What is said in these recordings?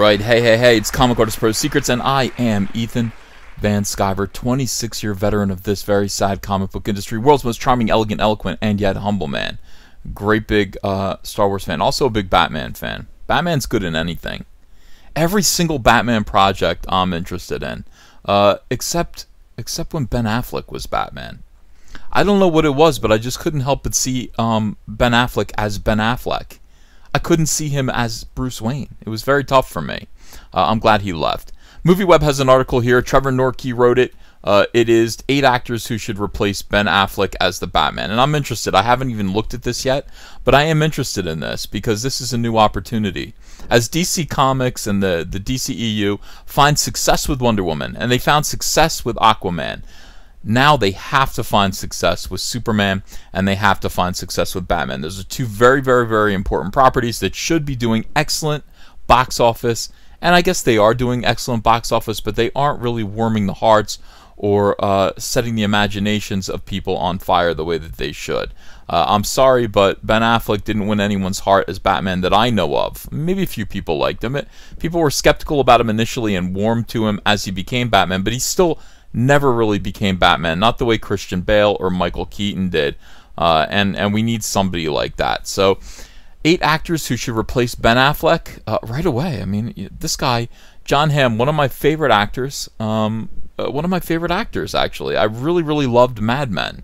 right. Hey, hey, hey, it's Comic Artist Pro Secrets, and I am Ethan Van Sciver, 26 year veteran of this very sad comic book industry, world's most charming, elegant, eloquent, and yet humble man. Great big uh, Star Wars fan, also a big Batman fan. Batman's good in anything. Every single Batman project I'm interested in, uh, except except when Ben Affleck was Batman. I don't know what it was, but I just couldn't help but see um, Ben Affleck as Ben Affleck. I couldn't see him as Bruce Wayne. It was very tough for me. Uh, I'm glad he left. MovieWeb has an article here. Trevor Norkey wrote it. Uh, it is eight actors who should replace Ben Affleck as the Batman. And I'm interested. I haven't even looked at this yet, but I am interested in this because this is a new opportunity. As DC Comics and the, the DCEU find success with Wonder Woman, and they found success with Aquaman, now they have to find success with Superman and they have to find success with Batman. Those are two very, very, very important properties that should be doing excellent box office. And I guess they are doing excellent box office, but they aren't really warming the hearts or uh, setting the imaginations of people on fire the way that they should. Uh, I'm sorry, but Ben Affleck didn't win anyone's heart as Batman that I know of. Maybe a few people liked him. It, people were skeptical about him initially and warmed to him as he became Batman, but he's still never really became Batman, not the way Christian Bale or Michael Keaton did. Uh, and and we need somebody like that. So, eight actors who should replace Ben Affleck uh, right away. I mean, this guy, Jon Hamm, one of my favorite actors. Um, uh, one of my favorite actors, actually. I really, really loved Mad Men.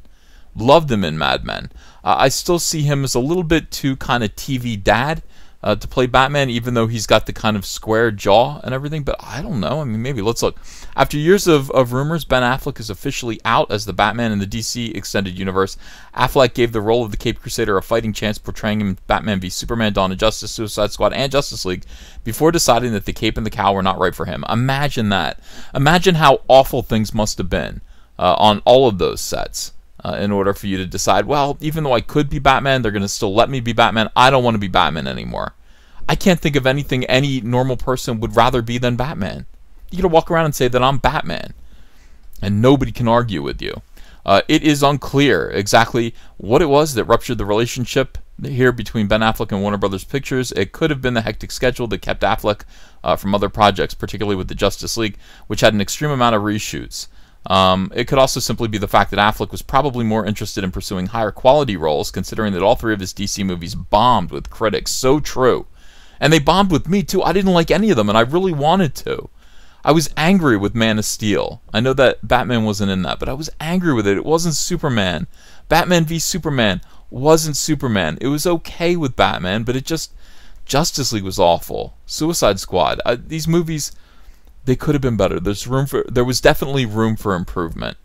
Loved him in Mad Men. Uh, I still see him as a little bit too kind of TV dad uh, to play Batman, even though he's got the kind of square jaw and everything. But I don't know. I mean, maybe. Let's look. After years of, of rumors, Ben Affleck is officially out as the Batman in the DC Extended Universe. Affleck gave the role of the Cape Crusader a fighting chance, portraying him in Batman v Superman, Dawn of Justice, Suicide Squad, and Justice League before deciding that the cape and the cowl were not right for him. Imagine that. Imagine how awful things must have been uh, on all of those sets. Uh, in order for you to decide, well, even though I could be Batman, they're going to still let me be Batman. I don't want to be Batman anymore. I can't think of anything any normal person would rather be than Batman. You gotta walk around and say that I'm Batman, and nobody can argue with you. Uh, it is unclear exactly what it was that ruptured the relationship here between Ben Affleck and Warner Brothers Pictures. It could have been the hectic schedule that kept Affleck uh, from other projects, particularly with the Justice League, which had an extreme amount of reshoots. Um, it could also simply be the fact that Affleck was probably more interested in pursuing higher quality roles, considering that all three of his DC movies bombed with critics. So true. And they bombed with me too. I didn't like any of them, and I really wanted to. I was angry with Man of Steel. I know that Batman wasn't in that, but I was angry with it. It wasn't Superman. Batman v Superman wasn't Superman. It was okay with Batman, but it just Justice League was awful. Suicide Squad. These movies they could have been better. There's room for there was definitely room for improvement.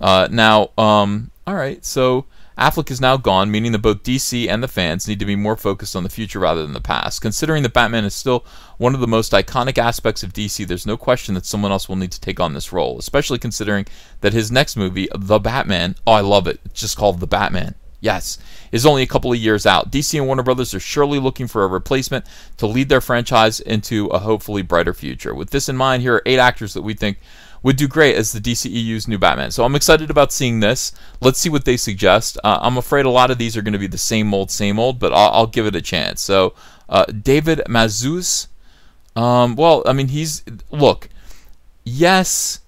Uh, now, um, all right, so Affleck is now gone, meaning that both DC and the fans need to be more focused on the future rather than the past. Considering that Batman is still one of the most iconic aspects of DC, there's no question that someone else will need to take on this role, especially considering that his next movie, The Batman, oh, I love it. It's just called The Batman. Yes, is only a couple of years out. DC and Warner Brothers are surely looking for a replacement to lead their franchise into a hopefully brighter future. With this in mind, here are eight actors that we think would do great as the DCEU's new Batman. So I'm excited about seeing this. Let's see what they suggest. Uh, I'm afraid a lot of these are going to be the same old, same old, but I'll, I'll give it a chance. So uh, David Mazouz. Um, well, I mean, he's look, yes,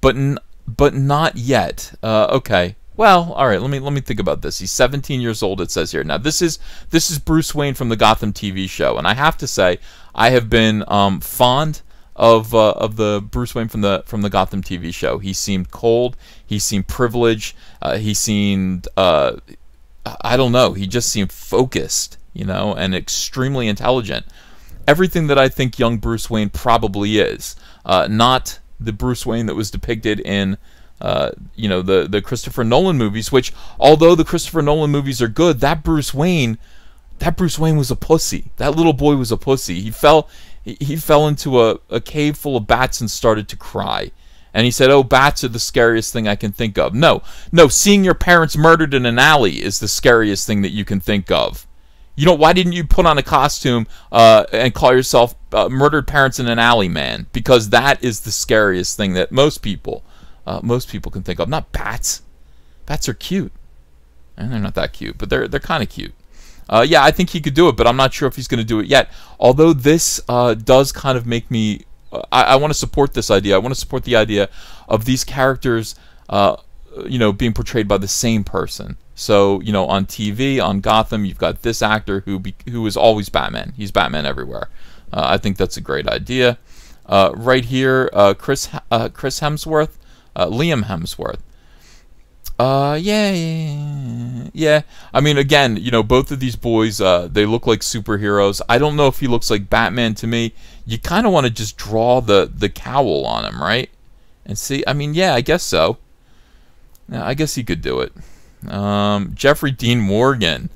but n- but not yet. Uh, okay. Well, all right. Let me let me think about this. He's 17 years old. It says here. Now this is this is Bruce Wayne from the Gotham TV show, and I have to say I have been um, fond of uh, of the Bruce Wayne from the from the Gotham TV show. He seemed cold. He seemed privileged. Uh, he seemed uh, I don't know. He just seemed focused, you know, and extremely intelligent. Everything that I think young Bruce Wayne probably is, uh, not the Bruce Wayne that was depicted in. Uh, you know the the Christopher Nolan movies, which although the Christopher Nolan movies are good, that Bruce Wayne, that Bruce Wayne was a pussy. That little boy was a pussy. He fell he fell into a, a cave full of bats and started to cry. And he said, Oh, bats are the scariest thing I can think of. No, no, seeing your parents murdered in an alley is the scariest thing that you can think of. You know, why didn't you put on a costume uh, and call yourself uh, Murdered Parents in an Alley Man? Because that is the scariest thing that most people, uh, most people can think of. Not bats. Bats are cute. And they're not that cute, but they're, they're kind of cute. Uh, yeah, I think he could do it, but I'm not sure if he's going to do it yet. Although this uh, does kind of make me, uh, I, I want to support this idea. I want to support the idea of these characters, uh, you know, being portrayed by the same person. So you know, on TV, on Gotham, you've got this actor who be, who is always Batman. He's Batman everywhere. Uh, I think that's a great idea. Uh, right here, Chris Chris Hemsworth, Liam Hemsworth. Uh, yeah, yeah, yeah. I mean, again, you know, both of these boys, uh, they look like superheroes. I don't know if he looks like Batman to me. You kind of want to just draw the the cowl on him, right? And see. I mean, yeah, I guess so. Yeah, I guess he could do it. Um, Jeffrey Dean Morgan.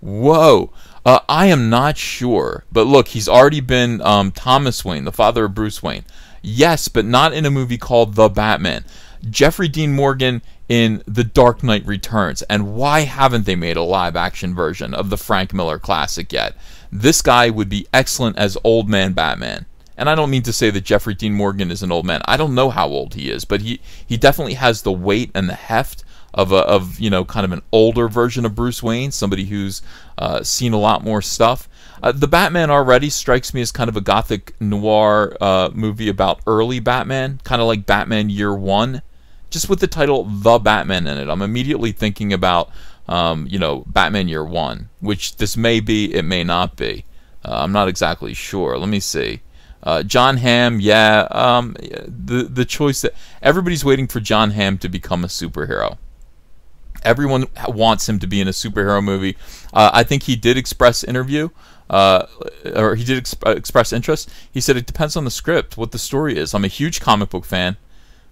Whoa. Uh, I am not sure, but look, he's already been um, Thomas Wayne, the father of Bruce Wayne. Yes, but not in a movie called The Batman. Jeffrey Dean Morgan in The Dark Knight Returns. And why haven't they made a live action version of the Frank Miller classic yet? This guy would be excellent as Old Man Batman. And I don't mean to say that Jeffrey Dean Morgan is an old man. I don't know how old he is, but he, he definitely has the weight and the heft of a, of you know kind of an older version of Bruce Wayne, somebody who's uh, seen a lot more stuff. Uh, the Batman already strikes me as kind of a gothic noir uh, movie about early Batman, kind of like Batman Year One just with the title The Batman in it, I'm immediately thinking about, um, you know, Batman Year One, which this may be, it may not be. Uh, I'm not exactly sure. Let me see. Uh, Jon Hamm, yeah, um, the the choice that everybody's waiting for Jon Hamm to become a superhero. Everyone wants him to be in a superhero movie. Uh, I think he did express interview, uh, or he did exp- express interest. He said it depends on the script, what the story is. I'm a huge comic book fan.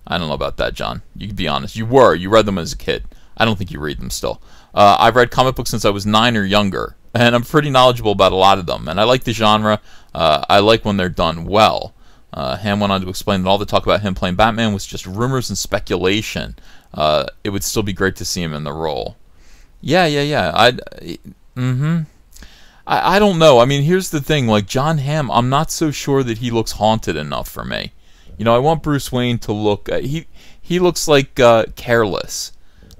I don't know about that, Jon. You can be honest. You were. You read them as a kid. I don't think you read them still. Uh, I've read comic books since I was nine or younger, and I'm pretty knowledgeable about a lot of them. And I like the genre. Uh, I like when they're done well. Uh, Hamm went on to explain that all the talk about him playing Batman was just rumors and speculation. Uh, it would still be great to see him in the role. Yeah, yeah, yeah. I, mm-hmm. I, I don't know. I mean, here's the thing. Like Jon Hamm, I'm not so sure that he looks haunted enough for me. You know, I want Bruce Wayne to look. Uh, he he looks like uh, careless,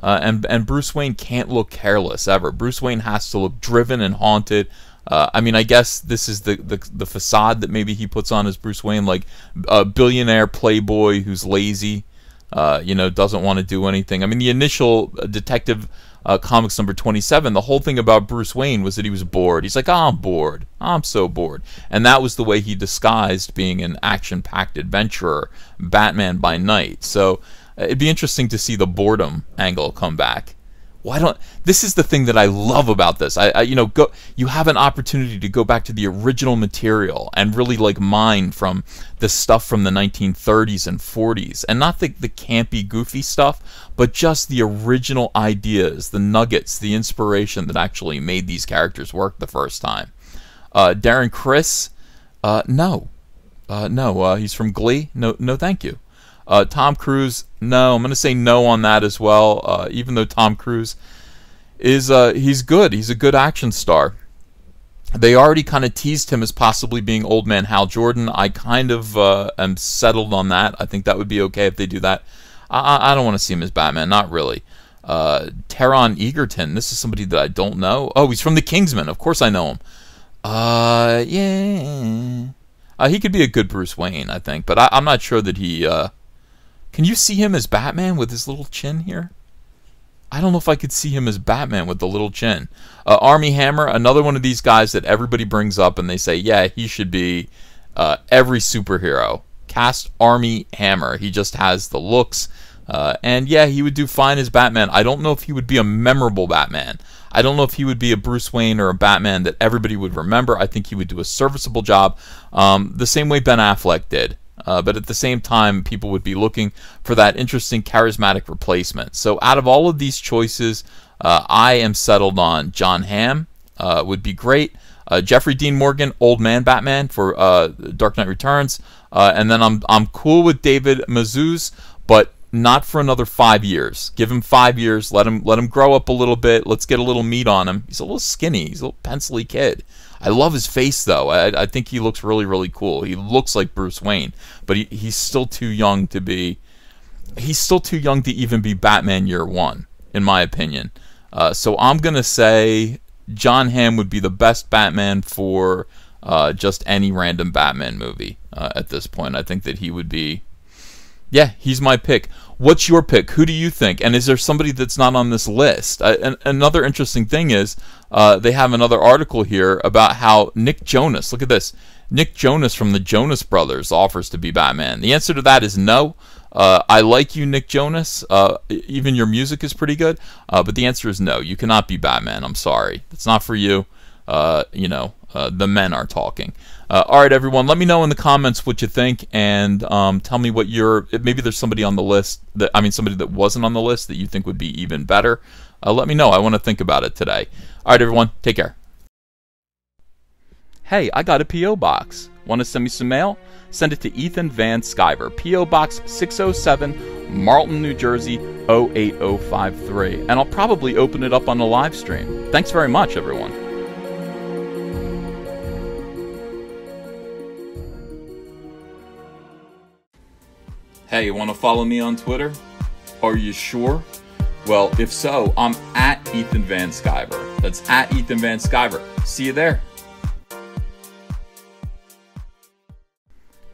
uh, and and Bruce Wayne can't look careless ever. Bruce Wayne has to look driven and haunted. Uh, I mean, I guess this is the, the the facade that maybe he puts on as Bruce Wayne, like a billionaire playboy who's lazy, uh, you know, doesn't want to do anything. I mean, the initial uh, detective uh, comics number 27, the whole thing about Bruce Wayne was that he was bored. He's like, oh, I'm bored. I'm so bored. And that was the way he disguised being an action packed adventurer, Batman by night. So uh, it'd be interesting to see the boredom angle come back why don't this is the thing that I love about this. I, I, you know go you have an opportunity to go back to the original material and really like mine from the stuff from the 1930s and 40s and not the the campy goofy stuff, but just the original ideas, the nuggets, the inspiration that actually made these characters work the first time. Uh, Darren Criss, uh, no, uh, no, uh, he's from Glee. No, no, thank you. Uh, Tom Cruise, no, I'm going to say no on that as well. Uh, even though Tom Cruise is uh, he's good, he's a good action star. They already kind of teased him as possibly being old man Hal Jordan. I kind of uh, am settled on that. I think that would be okay if they do that. I, I don't want to see him as Batman, not really. Uh, Taron Egerton, this is somebody that I don't know. Oh, he's from The Kingsman. Of course I know him. Uh, yeah. Uh, he could be a good Bruce Wayne, I think, but I, am not sure that he uh, can you see him as Batman with his little chin here? I don't know if I could see him as Batman with the little chin. Uh, Armie Hammer, another one of these guys that everybody brings up and they say, yeah, he should be uh, every superhero. Cast Armie Hammer. He just has the looks. Uh, and yeah, he would do fine as Batman. I don't know if he would be a memorable Batman. I don't know if he would be a Bruce Wayne or a Batman that everybody would remember. I think he would do a serviceable job, um, the same way Ben Affleck did. Uh, but at the same time, people would be looking for that interesting, charismatic replacement. So, out of all of these choices, uh, I am settled on Jon Hamm. Uh, would be great. Uh, Jeffrey Dean Morgan, Old Man Batman for uh, Dark Knight Returns, uh, and then I'm I'm cool with David Mazouz, but not for another five years. Give him five years. Let him let him grow up a little bit. Let's get a little meat on him. He's a little skinny. He's a little pencily kid. I love his face though. I, I think he looks really really cool. He looks like Bruce Wayne, but he, he's still too young to be. He's still too young to even be Batman Year One, in my opinion. Uh, so I'm gonna say Jon Hamm would be the best Batman for uh, just any random Batman movie uh, at this point. I think that he would be. Yeah, he's my pick. What's your pick? Who do you think? And is there somebody that's not on this list? Uh, and another interesting thing is uh, they have another article here about how Nick Jonas. Look at this. Nick Jonas from the Jonas Brothers offers to be Batman. The answer to that is no. Uh, I like you, Nick Jonas. Uh, even your music is pretty good. Uh, but the answer is no. You cannot be Batman. I'm sorry. It's not for you. Uh, you know, uh, the men are talking. Uh, all right, everyone. Let me know in the comments what you think, and um, tell me what your maybe there's somebody on the list that I mean somebody that wasn't on the list that you think would be even better. let me know. I want to think about it today. All right, everyone. Take care. Hey, I got a P.O. box. Want to send me some mail? Send it to Ethan Van Sciver, P.O. Box 607, Marlton, New Jersey 08053. And I'll probably open it up on the live stream. Thanks very much, everyone. Hey, you want to follow me on Twitter? Are you sure? Well, if so, I'm at Ethan Van Sciver. That's at Ethan Van Sciver. See you there.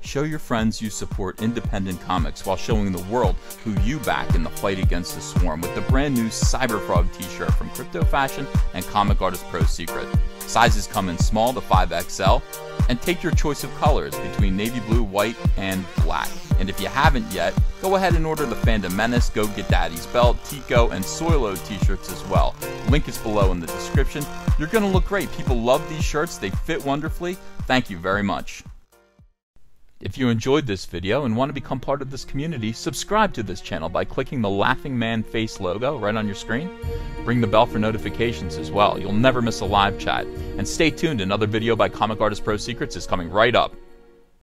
Show your friends you support independent comics while showing the world who you back in the fight against the swarm with the brand new Cyberfrog t-shirt from Crypto Fashion and Comic Artist Pro Secret. Sizes come in small to 5XL, and take your choice of colors between navy blue, white, and black. And if you haven't yet, go ahead and order the Fandom Menace, Go Get Daddy's Belt, Tico, and Soilo t-shirts as well. Link is below in the description. You're gonna look great. People love these shirts. They fit wonderfully. Thank you very much. If you enjoyed this video and want to become part of this community, subscribe to this channel by clicking the Laughing Man face logo right on your screen. Ring the bell for notifications as well. You'll never miss a live chat. And stay tuned, another video by Comic Artist Pro Secrets is coming right up.